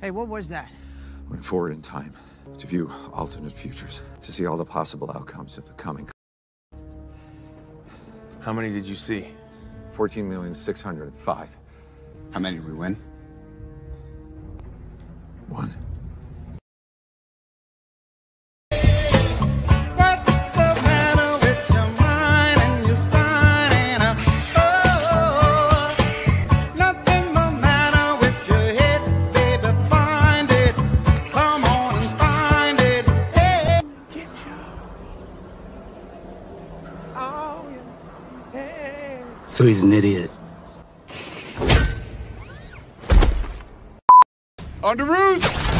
Hey, what was that? Went forward in time to view alternate futures, to see all the possible outcomes of the coming. How many did you see? 14,605. How many did we win? So he's an idiot. On the roof!